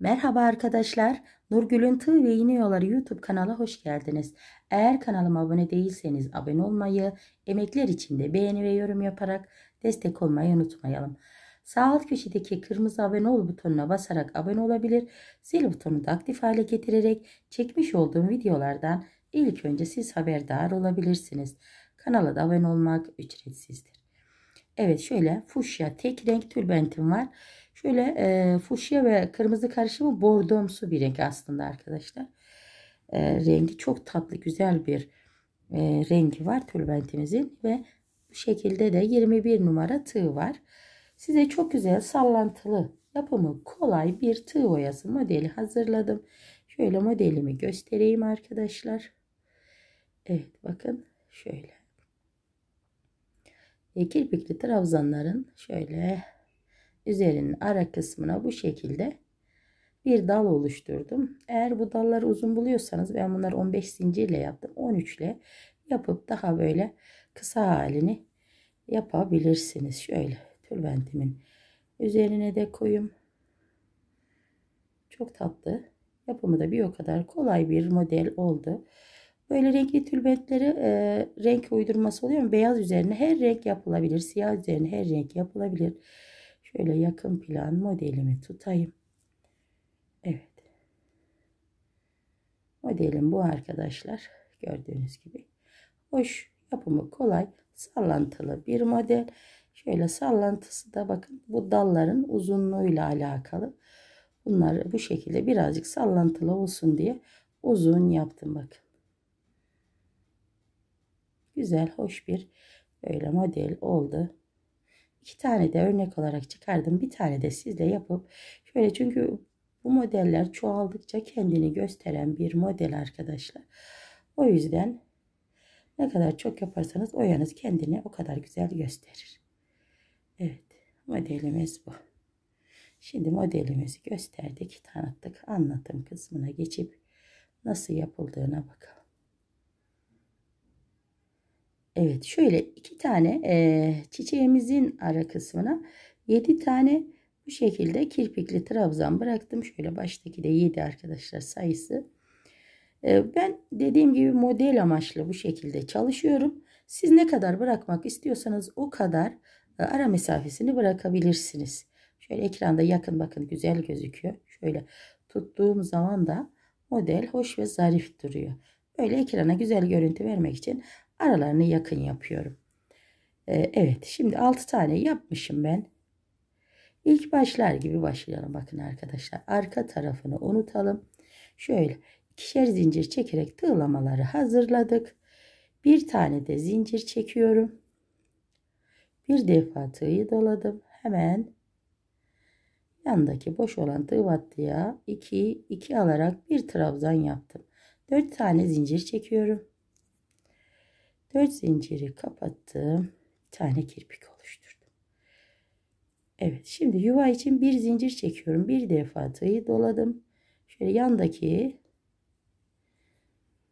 Merhaba arkadaşlar. Nurgül'ün Tığ ve İğne Yolları YouTube kanala hoş geldiniz. Eğer kanalıma abone değilseniz abone olmayı, emekler için de beğeni ve yorum yaparak destek olmayı unutmayalım. Sağ alt köşedeki kırmızı abone ol butonuna basarak abone olabilir, zil butonunu da aktif hale getirerek çekmiş olduğum videolardan ilk önce siz haberdar olabilirsiniz. Kanala da abone olmak ücretsizdir. Evet şöyle fuşya tek renk tülbentim var. Şöyle e, fuşya ve kırmızı karışımı bordomsu bir renk aslında arkadaşlar. E, rengi çok tatlı güzel bir e, rengi var tülbentimizin ve bu şekilde de 21 numara tığ var. Size çok güzel sallantılı yapımı kolay bir tığ oyası modeli hazırladım. Şöyle modelimi göstereyim arkadaşlar. Evet bakın şöyle. Kirpikli trabzanların şöyle üzerinin ara kısmına bu şekilde bir dal oluşturdum. Eğer bu dalları uzun buluyorsanız ben bunları 15 zincirle yaptım. 13 ile yapıp daha böyle kısa halini yapabilirsiniz. Şöyle tülbentimin üzerine de koyayım. Çok tatlı. Yapımı da bir o kadar kolay bir model oldu. Böyle renkli tülbentleri e, renk uydurması oluyor mu? Beyaz üzerine her renk yapılabilir. Siyah üzerine her renk yapılabilir. Şöyle yakın plan modelimi tutayım. Evet. Modelim bu arkadaşlar. Gördüğünüz gibi. Hoş yapımı kolay sallantılı bir model. Şöyle sallantısı da bakın bu dalların uzunluğuyla alakalı. Bunları bu şekilde birazcık sallantılı olsun diye uzun yaptım bakın. Güzel hoş bir böyle model oldu. İki tane de örnek olarak çıkardım. Bir tane de sizle yapıp şöyle çünkü bu modeller çoğaldıkça kendini gösteren bir model arkadaşlar. O yüzden ne kadar çok yaparsanız oyanız kendini o kadar güzel gösterir. Evet modelimiz bu. Şimdi modelimizi gösterdik, tanıttık. Anlatım kısmına geçip nasıl yapıldığına bakalım. Evet şöyle iki tane e, çiçeğimizin ara kısmına 7 tane bu şekilde kirpikli trabzan bıraktım. Şöyle baştaki de 7 arkadaşlar sayısı. E, ben dediğim gibi model amaçlı bu şekilde çalışıyorum. Siz ne kadar bırakmak istiyorsanız o kadar e, ara mesafesini bırakabilirsiniz. Şöyle ekranda yakın bakın güzel gözüküyor. Şöyle tuttuğum zaman da model hoş ve zarif duruyor. Böyle ekrana güzel görüntü vermek için aralarını yakın yapıyorum. Ee, evet şimdi 6 tane yapmışım ben. İlk başlar gibi başlayalım bakın arkadaşlar. Arka tarafını unutalım. Şöyle ikişer zincir çekerek tığlamaları hazırladık. Bir tane de zincir çekiyorum. Bir defa tığı doladım. Hemen yandaki boş olan tığ battıya 2 2 alarak bir trabzan yaptım. 4 tane zincir çekiyorum. 4 zinciri kapattım. Bir tane kirpik oluşturdum. Evet şimdi yuva için bir zincir çekiyorum. Bir defa tığı doladım. Şöyle yandaki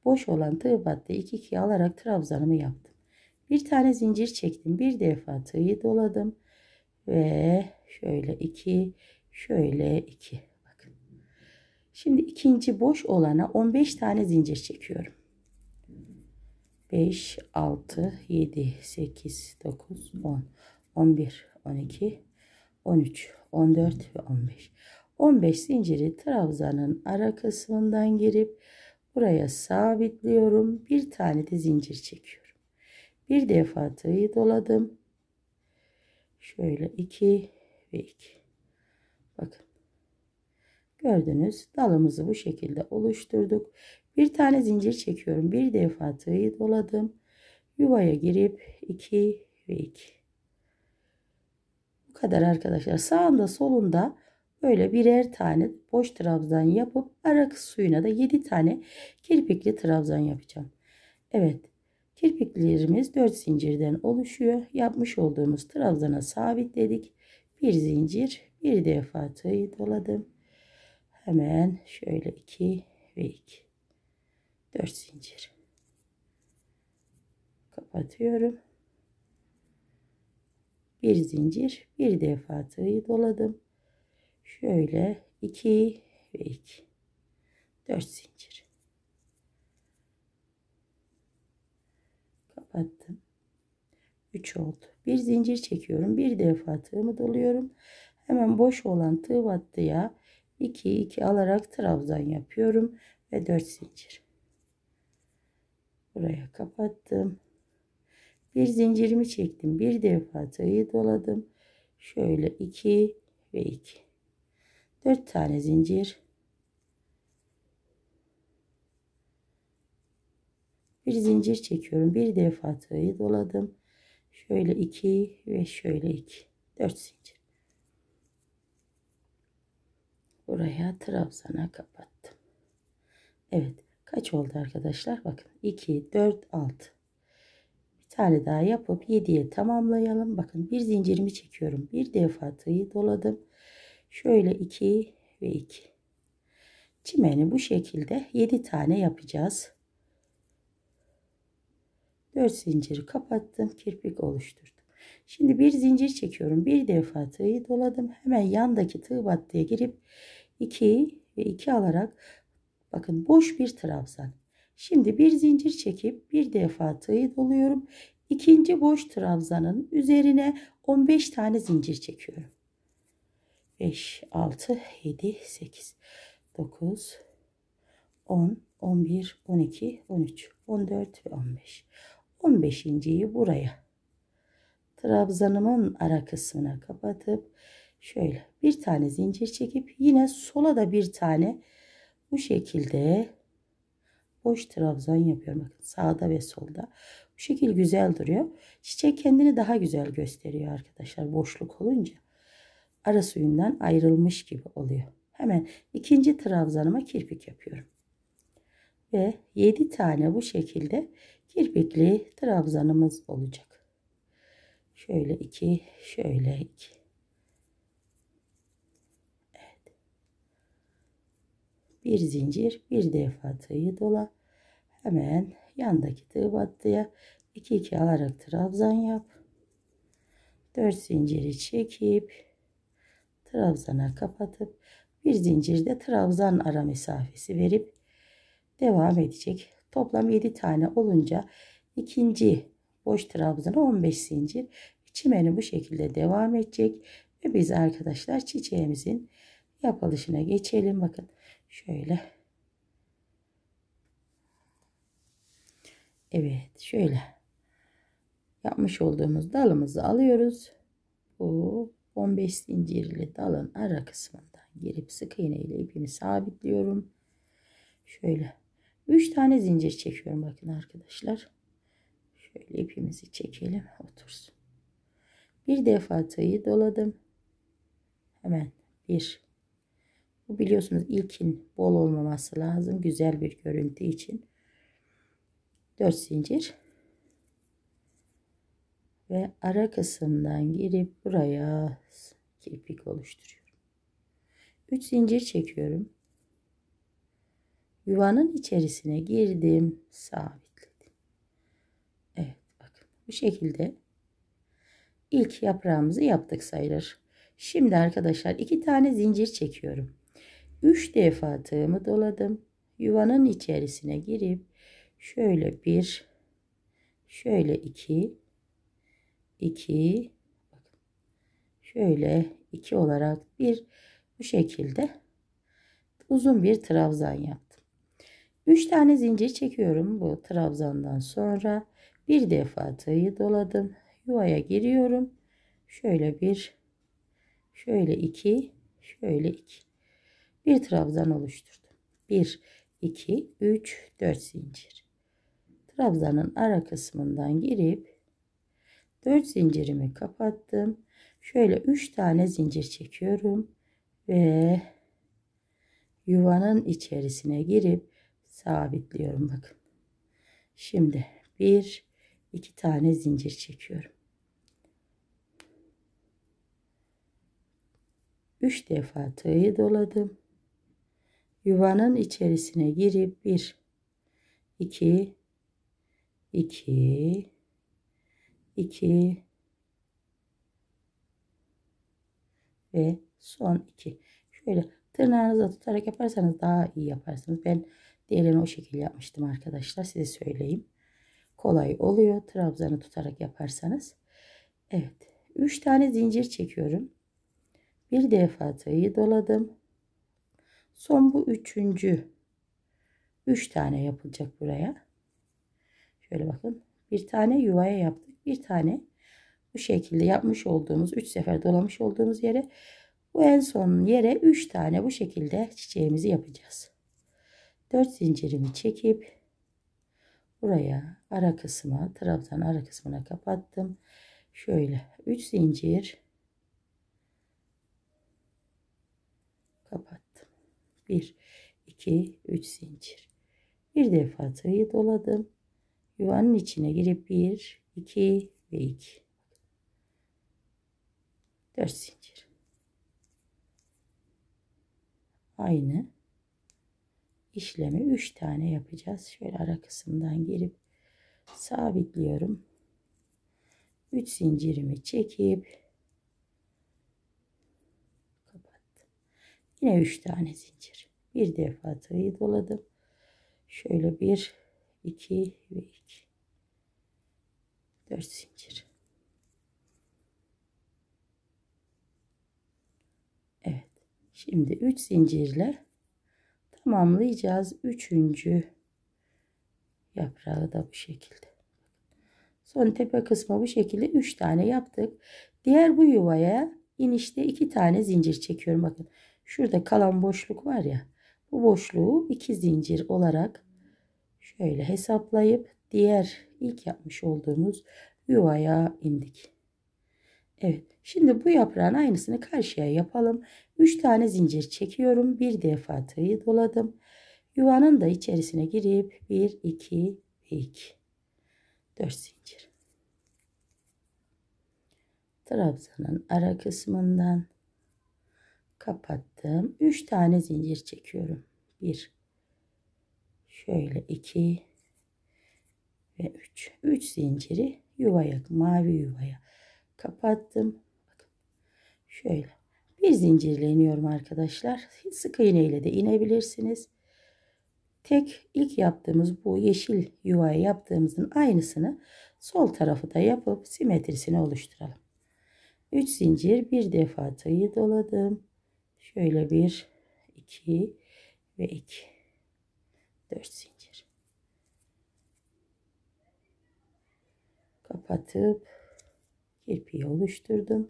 boş olan tığ battı 2 2 alarak trabzanımı yaptım. Bir tane zincir çektim. Bir defa tığı doladım. Ve şöyle 2 şöyle 2 bakın. Şimdi ikinci boş olana 15 tane zincir çekiyorum. 5, 6, 7, 8, 9, 10, 11, 12, 13, 14 ve 15. 15 zinciri trabzanın ara kısmından girip buraya sabitliyorum. Bir tane de zincir çekiyorum. Bir defa tığı doladım. Şöyle 2 ve 2. Bakın. Gördünüz dalımızı bu şekilde oluşturduk. Bir tane zincir çekiyorum. Bir defa tığı doladım. Yuvaya girip 2 ve 2. Bu kadar arkadaşlar. Sağında solunda böyle birer tane boş trabzan yapıp ara suyuna da 7 tane kirpikli trabzan yapacağım. Evet. Kirpiklerimiz 4 zincirden oluşuyor. Yapmış olduğumuz trabzana sabitledik. Bir zincir, bir defa tığı doladım. Hemen şöyle 2 ve 2. 4 zincir. Kapatıyorum. Bir zincir bir defa tığı doladım. Şöyle 2 ve 2 4 zincir. Kapattım. 3 oldu. Bir zincir çekiyorum. Bir defa tığımı doluyorum. Hemen boş olan tığ battıya 2 2 alarak trabzan yapıyorum ve 4 zincir buraya kapattım. Bir zincirimi çektim. Bir defa tığı doladım. Şöyle 2 ve 2 4 tane zincir. Bir zincir çekiyorum. Bir defa tığı doladım. Şöyle 2 ve şöyle 2 4 zincir. Buraya trabzana kapattım. Evet kaç oldu arkadaşlar? Bakın 2 4 6 bir tane daha yapıp 7'ye tamamlayalım. Bakın bir zincirimi çekiyorum. Bir defa tığı doladım. Şöyle 2 ve 2 çimeni bu şekilde 7 tane yapacağız. 4 zinciri kapattım kirpik oluşturdum. Şimdi bir zincir çekiyorum. Bir defa tığı doladım. Hemen yandaki tığ battıya girip 2 ve 2 alarak bakın boş bir trabzan. Şimdi bir zincir çekip bir defa tığı doluyorum. İkinci boş trabzanın üzerine 15 tane zincir çekiyorum. 5 6 7 8 9 10 11 12 13 14 ve 15 15.yi buraya trabzanımın ara kısmına kapatıp şöyle bir tane zincir çekip yine sola da bir tane bu şekilde boş trabzan yapıyorum. Bakın sağda ve solda. Bu şekil güzel duruyor. Çiçek kendini daha güzel gösteriyor arkadaşlar. Boşluk olunca ara suyundan ayrılmış gibi oluyor. Hemen ikinci trabzanıma kirpik yapıyorum. Ve 7 tane bu şekilde kirpikli trabzanımız olacak. Şöyle 2, şöyle 2. Bir zincir, bir defa tığı dola. Hemen yandaki tığ battıya 2 2 alarak trabzan yap. 4 zinciri çekip trabzana kapatıp bir zincirde trabzan ara mesafesi verip devam edecek. Toplam 7 tane olunca ikinci boş trabzana 15 zincir çimeni bu şekilde devam edecek ve biz arkadaşlar çiçeğimizin yapılışına geçelim bakın şöyle Evet şöyle yapmış olduğumuz dalımızı alıyoruz bu 15 zincirli dalın ara kısmından girip sık iğne ile ipimi sabitliyorum şöyle 3 tane zincir çekiyorum bakın arkadaşlar. Şöyle ipimizi çekelim otursun. Bir defa tığı doladım. Hemen bir. Bu biliyorsunuz ilkin bol olmaması lazım. Güzel bir görüntü için. 4 zincir. Ve ara kısımdan girip buraya kirpik oluşturuyorum. 3 zincir çekiyorum. Yuvanın içerisine girdim, sabitledim. Evet bakın bu şekilde ilk yaprağımızı yaptık sayılır. Şimdi arkadaşlar iki tane zincir çekiyorum. Üç defa tığımı doladım. Yuvanın içerisine girip şöyle bir, şöyle iki, iki, şöyle iki olarak bir bu şekilde uzun bir trabzan yaptım. 3 tane zincir çekiyorum bu trabzandan sonra bir defa tığı doladım yuvaya giriyorum şöyle bir şöyle iki şöyle iki bir trabzan oluşturdum 1 2 3 4 zincir trabzanın ara kısmından girip 4 zincirimi kapattım şöyle 3 tane zincir çekiyorum ve yuvanın içerisine girip sabitliyorum bakın. Şimdi bir iki tane zincir çekiyorum. Üç defa tığı doladım. Yuvanın içerisine girip bir iki iki iki ve son iki. Şöyle Tırnağınızla tutarak yaparsanız daha iyi yaparsınız. Ben diğerini o şekilde yapmıştım arkadaşlar. Size söyleyeyim. Kolay oluyor. Trabzanı tutarak yaparsanız. Evet. 3 tane zincir çekiyorum. Bir defa tığ'ı doladım. Son bu üçüncü. 3 tane yapılacak buraya. Şöyle bakın. Bir tane yuvaya yaptık. Bir tane bu şekilde yapmış olduğumuz 3 sefer dolamış olduğumuz yere bu en son yere 3 tane bu şekilde çiçeğimizi yapacağız. 4 zincirimi çekip buraya ara kısma trabzan ara kısmına kapattım. Şöyle 3 zincir kapattım. 1 2 3 zincir. Bir defa tığı doladım. Yuvanın içine girip 1 2 ve 2 4 zincir. Aynı işlemi 3 tane yapacağız. Şöyle ara kısımdan girip sabitliyorum. 3 zincirimi çekip kapattım. Yine 3 tane zincir. Bir defa tığı doladım. Şöyle 1 2 ve 2 4 zincir. Evet. Şimdi 3 zincirle tamamlayacağız. Üçüncü yaprağı da bu şekilde. Son tepe kısmı bu şekilde 3 tane yaptık. Diğer bu yuvaya inişte 2 tane zincir çekiyorum. Bakın şurada kalan boşluk var ya. Bu boşluğu 2 zincir olarak şöyle hesaplayıp diğer ilk yapmış olduğumuz yuvaya indik. Evet. Şimdi bu yaprağın aynısını karşıya yapalım. 3 tane zincir çekiyorum. Bir defa tığı doladım. Yuvanın da içerisine girip 1 2 ve 2 4 zincir. Trabzanın ara kısmından kapattım. 3 tane zincir çekiyorum. 1 şöyle 2 ve 3. 3 zinciri yuvaya, mavi yuvaya kapattım. Şöyle bir zincirle iniyorum arkadaşlar. Sık iğne ile de inebilirsiniz. Tek ilk yaptığımız bu yeşil yuvayı yaptığımızın aynısını sol tarafı da yapıp simetrisini oluşturalım. 3 zincir bir defa tığı doladım. Şöyle bir, iki ve iki. 4 zincir. Kapatıp kirpiği oluşturdum.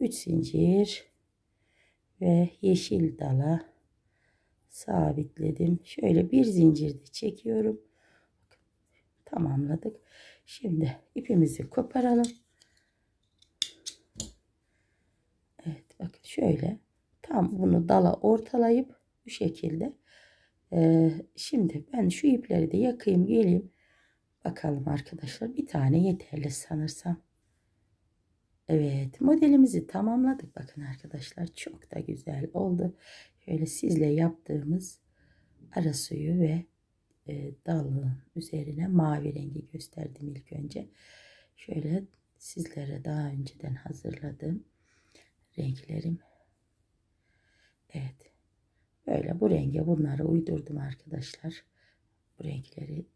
3 zincir ve yeşil dala sabitledim. Şöyle bir zincir de çekiyorum. Tamamladık. Şimdi ipimizi koparalım. Evet bakın şöyle tam bunu dala ortalayıp bu şekilde. Ee, şimdi ben şu ipleri de yakayım geleyim. Bakalım arkadaşlar bir tane yeterli sanırsam. Evet modelimizi tamamladık. Bakın arkadaşlar çok da güzel oldu. Şöyle sizle yaptığımız ara suyu ve e, dalın üzerine mavi rengi gösterdim ilk önce. Şöyle sizlere daha önceden hazırladığım renklerim. Evet. Böyle bu renge bunları uydurdum arkadaşlar. Bu renkleri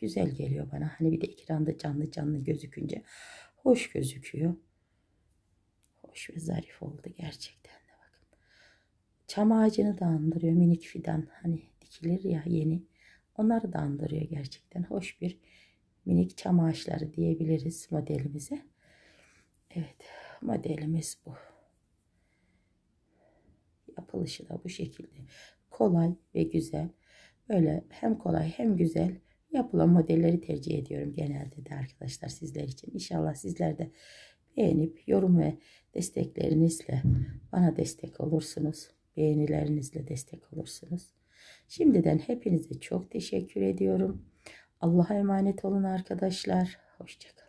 güzel geliyor bana. Hani bir de ekranda canlı canlı gözükünce hoş gözüküyor. Hoş ve zarif oldu gerçekten de bakın. Çam ağacını da andırıyor minik fidan hani dikilir ya yeni. Onları da andırıyor gerçekten. Hoş bir minik çam ağaçları diyebiliriz modelimize. Evet modelimiz bu. Yapılışı da bu şekilde. Kolay ve güzel. Böyle hem kolay hem güzel yapılan modelleri tercih ediyorum genelde de arkadaşlar sizler için. İnşallah sizler de beğenip yorum ve desteklerinizle bana destek olursunuz. Beğenilerinizle destek olursunuz. Şimdiden hepinize çok teşekkür ediyorum. Allah'a emanet olun arkadaşlar. Hoşçakalın.